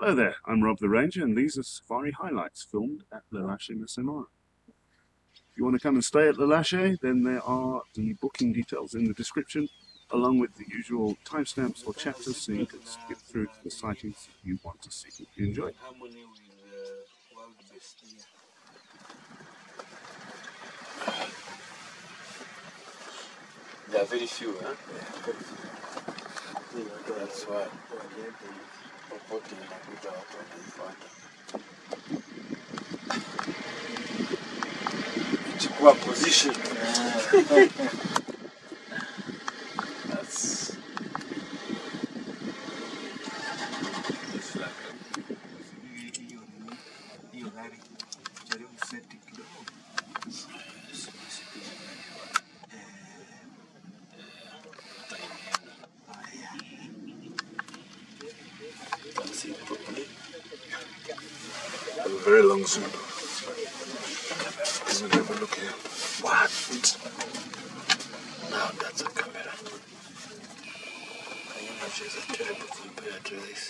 Hello there, I'm Rob the Ranger, and these are safari highlights filmed at Lalashe Maasai If you want to come and stay at Lalashe, then there are the booking details in the description, along with the usual timestamps or chapters so you can skip through to the sightings you want to see. Enjoy. harmony with uh, wild beast. There are very few, huh? That's why. Popote inakuja watu wanaifuata. Chukua position. Very long zoom. Let me have a look here. What? Now that's a camera. Can you imagine a terrible compared to this?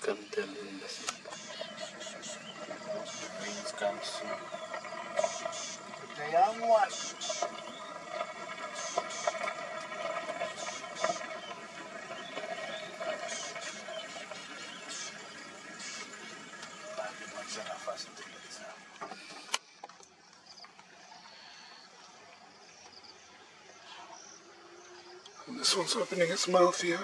Can tell in the rains come soon. And this one's opening its mouth here.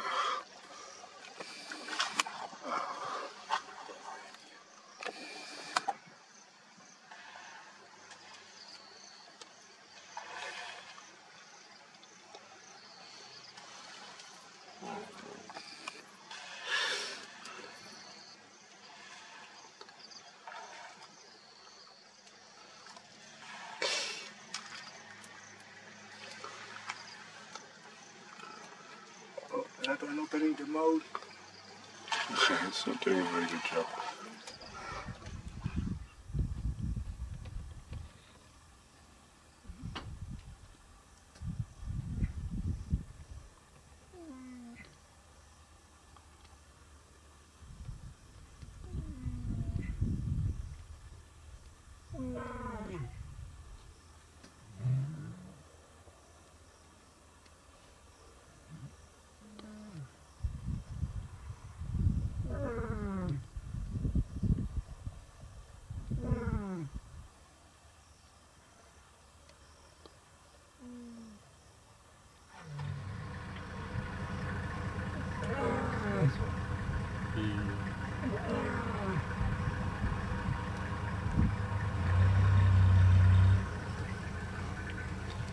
Oh, another one opening the mouth Okay, it's not doing a very good job.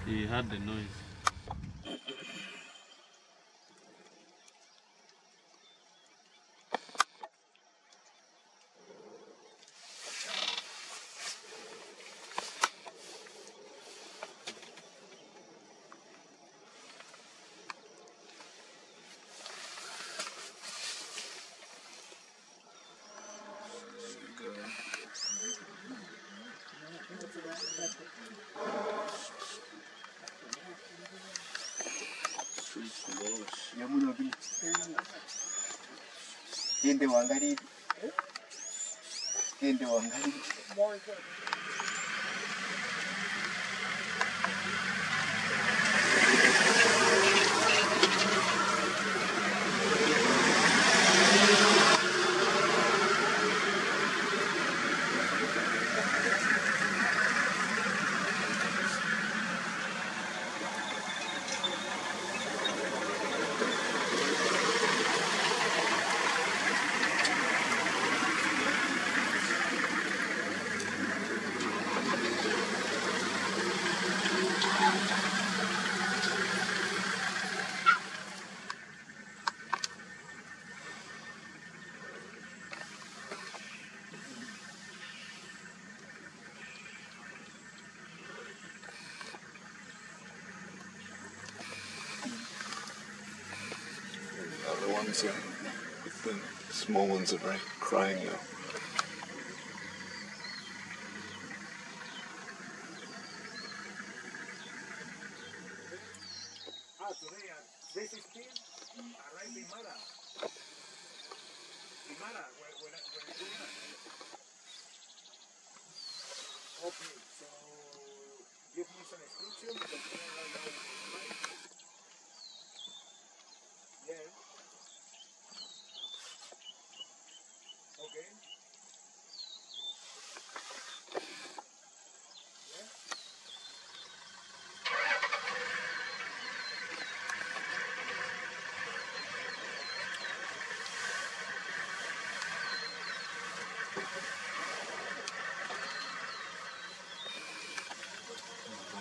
He heard the noise. yamunogiri gende wangariri gende wangariri are, the small ones are very crying now.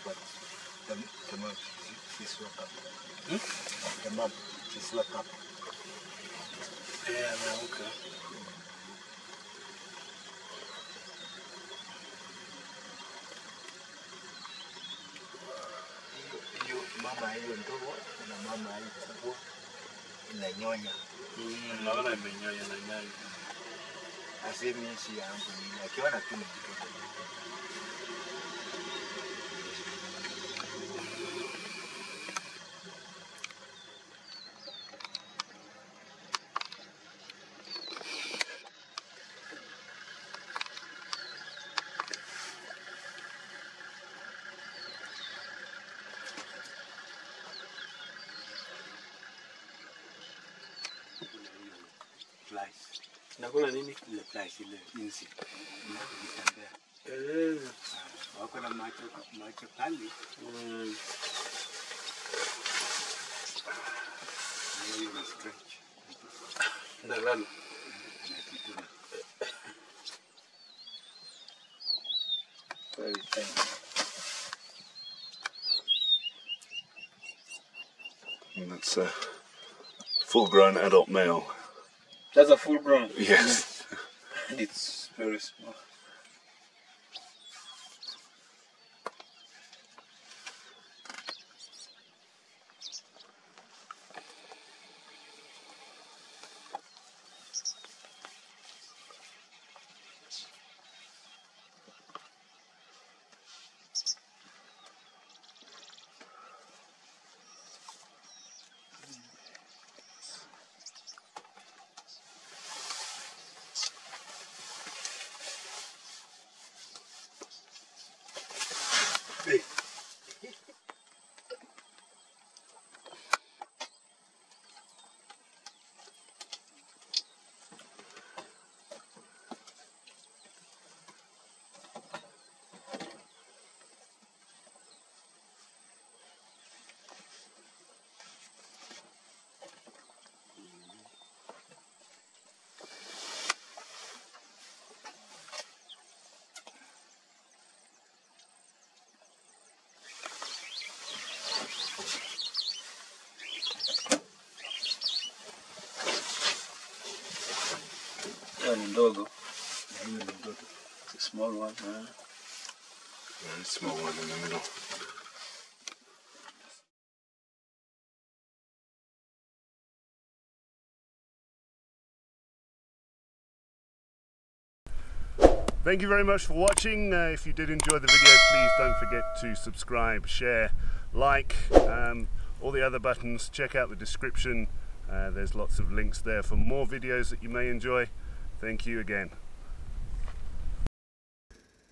Tamam, c'est sur table. Hum? Tamam, c'est sur table. Eh, mais ok. Hiyo mama hiyo ndogo na mama hiyo kubwa inanyonya. Mm, naona imenyonya na nyayo. Asemi nchi yangu ni akiona tu ni kitu. Flies. Nakula nini? Ile flies ile inzi. Inatembea. Eh. Wako na macho macho kali. Mm. Na hiyo ni stretch. Ndalala. Anakituna. Very thin. And that's a full-grown adult male. That's a full grown. Yes. And it's very small. Hiyo ni ndogo. na hiyo ni mtoto It's a small one. Uh, Very small one in the middle. Thank you very much for watching. Uh, if you did enjoy the video, please don't forget to subscribe, share, like, um, all the other buttons. Check out the description. Uh, there's lots of links there for more videos that you may enjoy. Thank you again.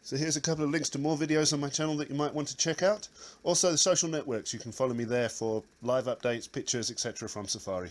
So here's a couple of links to more videos on my channel that you might want to check out. Also the social networks, you can follow me there for live updates, pictures, etc. from Safari.